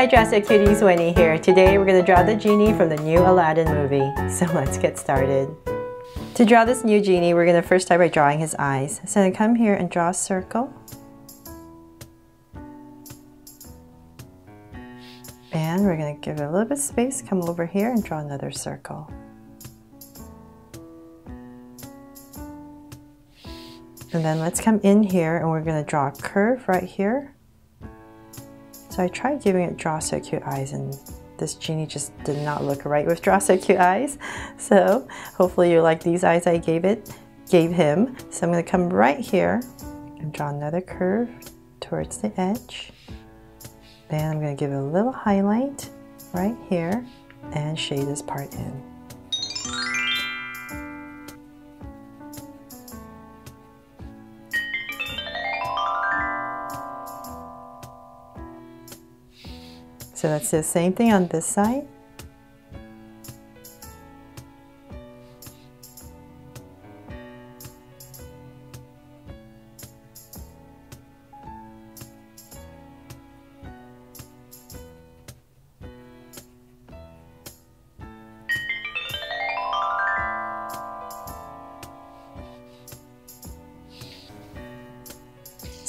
Hi Draw So Cuties, Winnie here. Today we're going to draw the genie from the new Aladdin movie. So let's get started. To draw this new genie, we're going to first start by drawing his eyes. So I'm going to come here and draw a circle. And we're going to give it a little bit of space, come over here and draw another circle. And then let's come in here and we're going to draw a curve right here. So I tried giving it draw so cute eyes and this genie just did not look right with draw so cute eyes. So hopefully you like these eyes I gave it, gave him. So I'm to come right here and draw another curve towards the edge. Then I'm going to give it a little highlight right here and shade this part in. So that's the same thing on this side.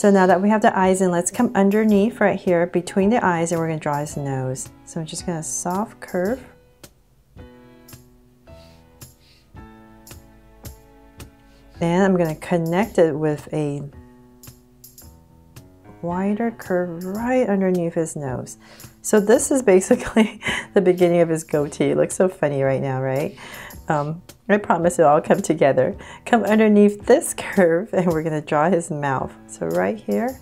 So now that we have the eyes in, let's come underneath right here between the eyes and we're going to draw his nose. So I'm just going to soft curve. And I'm going to connect it with a wider curve right underneath his nose. So this is basically the beginning of his goatee. It looks so funny right now, right? Um, I promise it'll all come together. Come underneath this curve and we're gonna draw his mouth. So right here,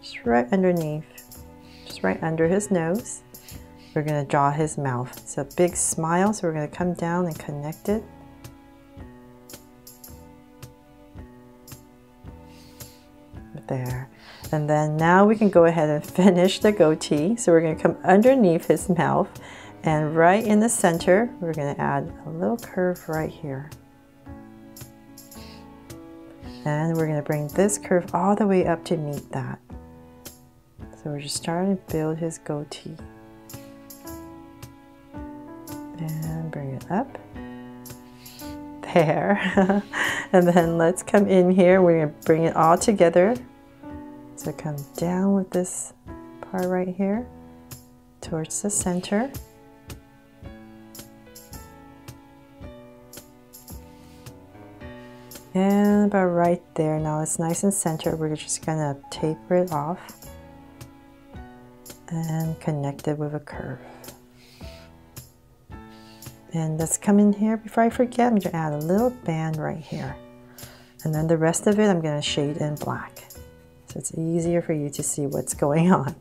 just right underneath, just right under his nose, we're gonna draw his mouth. It's a big smile, so we're gonna come down and connect it. There. And then now we can go ahead and finish the goatee. So we're gonna come underneath his mouth and right in the center, we're going to add a little curve right here. And we're going to bring this curve all the way up to meet that. So we're just starting to build his goatee. And bring it up. There. and then let's come in here. We're to bring it all together. So come down with this part right here towards the center. And about right there. Now it's nice and centered. We're just gonna taper it off and connect it with a curve. And let's come in here. Before I forget, I'm gonna add a little band right here. And then the rest of it, I'm gonna shade in black. So it's easier for you to see what's going on.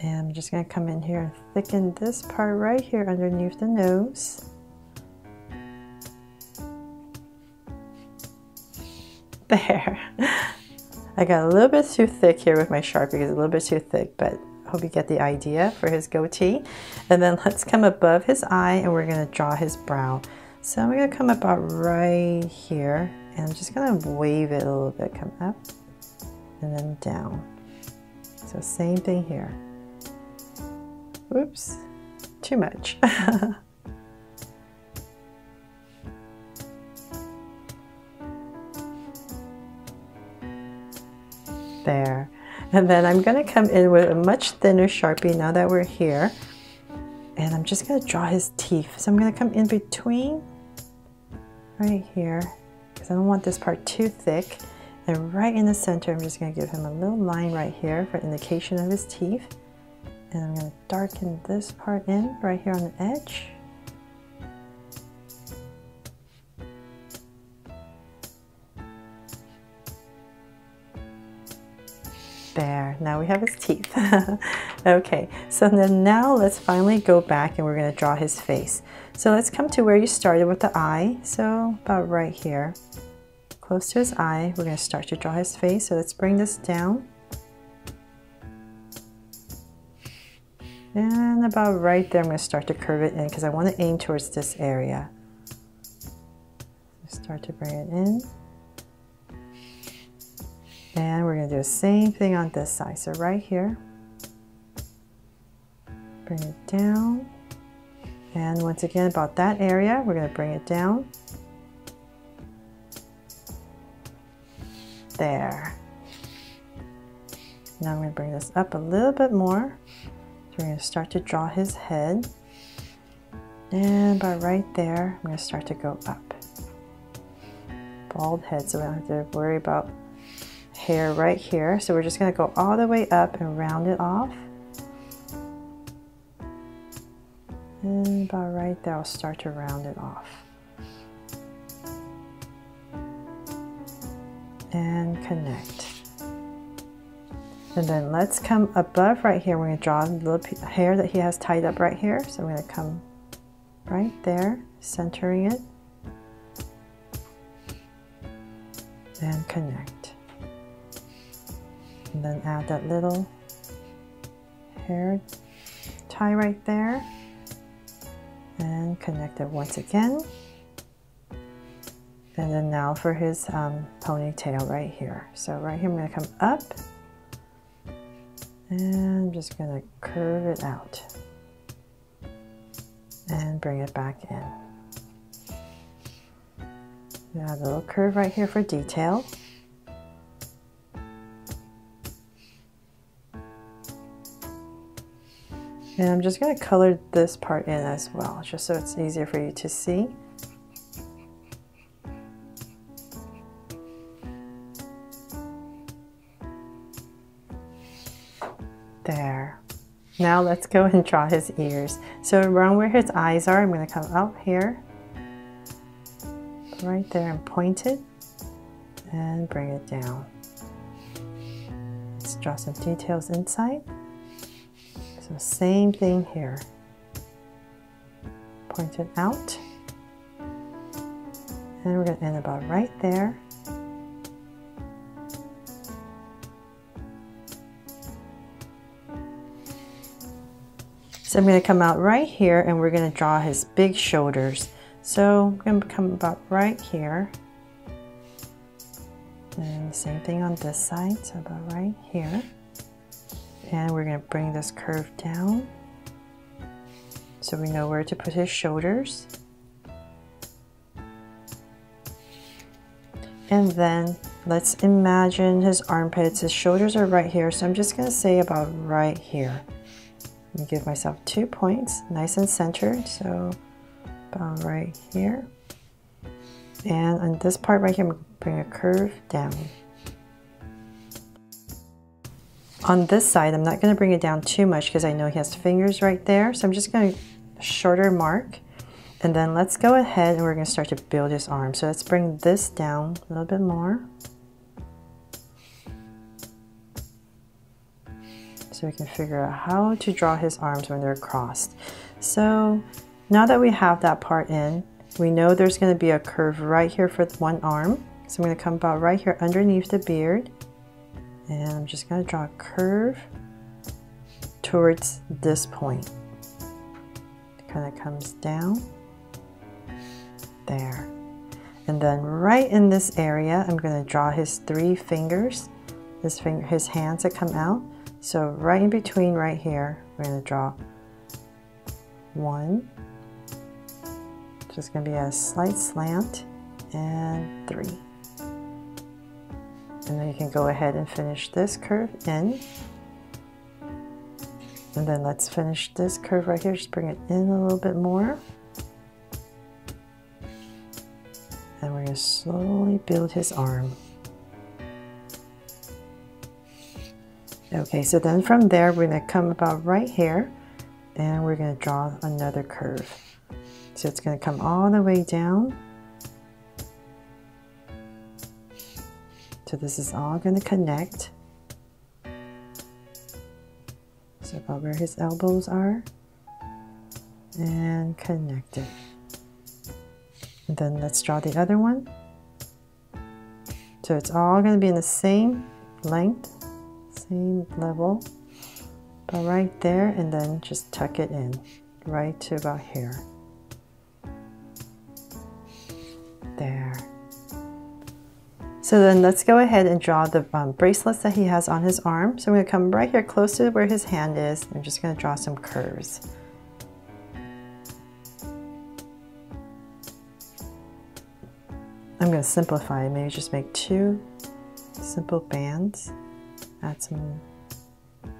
And I'm just going to come in here and thicken this part right here underneath the nose. There. I got a little bit too thick here with my Sharpie. It's a little bit too thick, but hope you get the idea for his goatee. And then let's come above his eye and we're to draw his brow. So I'm to come about right here and I'm just to wave it a little bit. Come up and then down. So same thing here. Oops, too much. there. And then I'm going to come in with a much thinner Sharpie now that we're here. And I'm just going to draw his teeth. So I'm going to come in between right here because I don't want this part too thick. And right in the center, I'm just going to give him a little line right here for indication of his teeth. And I'm to darken this part in right here on the edge. There, now we have his teeth. okay, so then now let's finally go back and we're going to draw his face. So let's come to where you started with the eye. So about right here, close to his eye, we're going to start to draw his face. So let's bring this down. And about right there, I'm going to start to curve it in because I want to aim towards this area. Start to bring it in. And we're going to do the same thing on this side. So right here, bring it down. And once again, about that area, we're going to bring it down. There. Now I'm going to bring this up a little bit more. So we're going to start to draw his head. And by right there, I'm going to start to go up. Bald head, so we don't have to worry about hair right here. So we're just going to go all the way up and round it off. And about right there, I'll start to round it off. And connect. And then let's come above right here. We're going to draw the little hair that he has tied up right here. So I'm going to come right there, centering it. And connect. And then add that little hair tie right there. And connect it once again. And then now for his um, ponytail right here. So right here I'm going to come up and I'm just going to curve it out and bring it back in. Add a little curve right here for detail. And I'm just going to color this part in as well, just so it's easier for you to see. There. Now let's go and draw his ears. So around where his eyes are, I'm going to come up here, right there and point it, and bring it down. Let's draw some details inside. So same thing here. Point it out. And we're going to end about right there. So I'm going to come out right here and we're going to draw his big shoulders. So I'm going to come about right here. And same thing on this side, so about right here. And we're going to bring this curve down so we know where to put his shoulders. And then let's imagine his armpits. His shoulders are right here, so I'm just going to say about right here give myself two points, nice and centered. So about right here. And on this part right here, I'm going to bring a curve down. On this side, I'm not going to bring it down too much because I know he has fingers right there. So I'm just going to shorter mark. And then let's go ahead and we're going to start to build his arm. So let's bring this down a little bit more. so we can figure out how to draw his arms when they're crossed. So now that we have that part in, we know there's going to be a curve right here for one arm. So I'm going to come about right here underneath the beard. And I'm just going to draw a curve towards this point. It kind of comes down. There. And then right in this area, I'm going to draw his three fingers, his, finger, his hands that come out. So right in between right here, we're going to draw one, just going to be a slight slant, and three. And then you can go ahead and finish this curve in. And then let's finish this curve right here, just bring it in a little bit more. And we're going to slowly build his arm. Okay, so then from there, we're going to come about right here and we're going to draw another curve. So it's going to come all the way down. So this is all going to connect. So about where his elbows are and connect it. And then let's draw the other one. So it's all going to be in the same length same level but right there and then just tuck it in right to about here So then let's go ahead and draw the um, bracelets that he has on his arm. So I'm going to come right here close to where his hand is. I'm just going to draw some curves. I'm going to simplify. Maybe just make two simple bands. Add some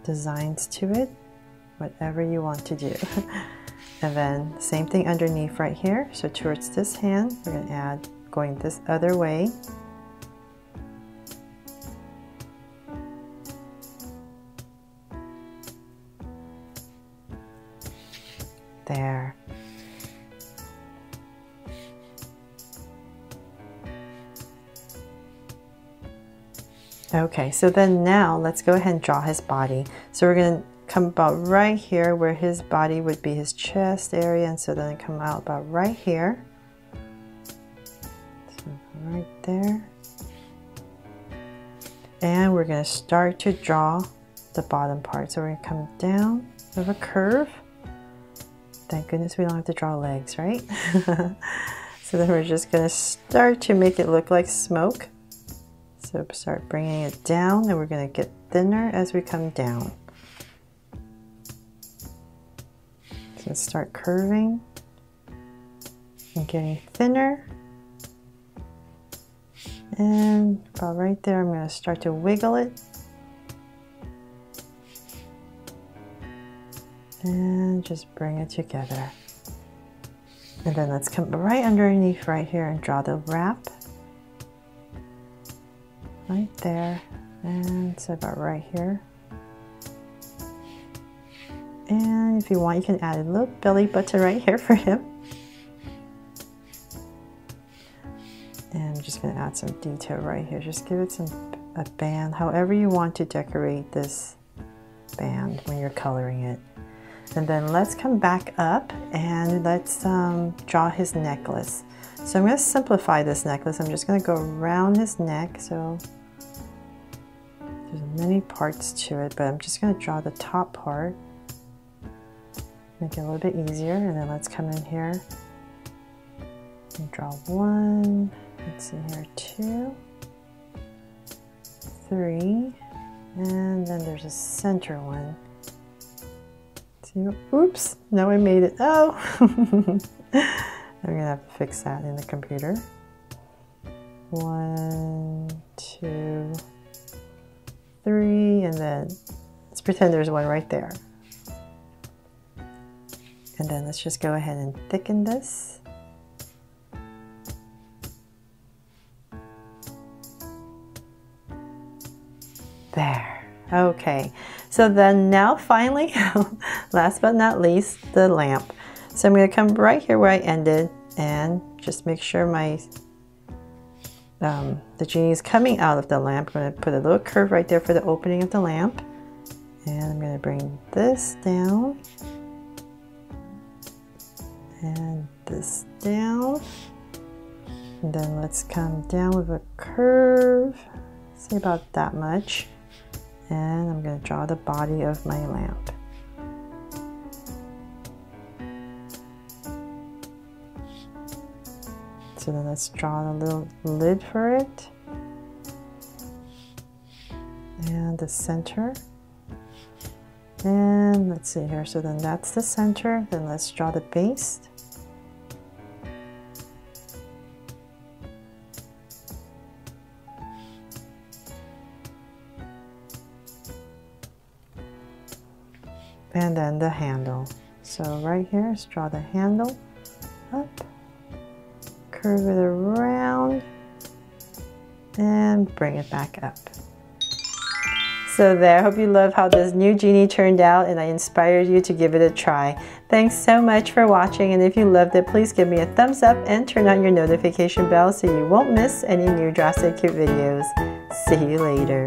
designs to it. Whatever you want to do. and then same thing underneath right here. So towards this hand, we're going to add going this other way. There. Okay, so then now let's go ahead and draw his body. So we're going to come about right here where his body would be his chest area and so then come out about right here. So right there. And we're going to start to draw the bottom part. So we're going to come down with a curve. Thank goodness we don't have to draw legs, right? so then we're just to start to make it look like smoke. So start bringing it down and we're to get thinner as we come down. So start curving and getting thinner. And about right there, I'm to start to wiggle it. And just bring it together. And then let's come right underneath right here and draw the wrap. Right there. And so about right here. And if you want you can add a little belly button right here for him. And I'm just going to add some detail right here. Just give it some a band however you want to decorate this band when you're coloring it and then let's come back up and let's um, draw his necklace. So I'm going to simplify this necklace. I'm just going to go around his neck. So there's many parts to it, but I'm just going to draw the top part. Make it a little bit easier, and then let's come in here and draw one, let's see here, two, three, and then there's a center one. Oops, now I made it, oh! I'm gonna have to fix that in the computer. One, two, three, and then let's pretend there's one right there. And then let's just go ahead and thicken this. There. Okay. So then now finally, last but not least, the lamp. So I'm going to come right here where I ended and just make sure my um, the genie is coming out of the lamp. I'm going to put a little curve right there for the opening of the lamp. And I'm going to bring this down. And this down. And then let's come down with a curve. Say about that much. And I'm going to draw the body of my lamp. So then let's draw a little lid for it. And the center. And let's see here, so then that's the center. Then let's draw the base. And then the handle. So right here, let's draw the handle up curve it around and bring it back up. So there, I hope you love how this new genie turned out and I inspired you to give it a try. Thanks so much for watching and if you loved it, please give me a thumbs up and turn on your notification bell so you won't miss any new Draw So Cute videos. See you later.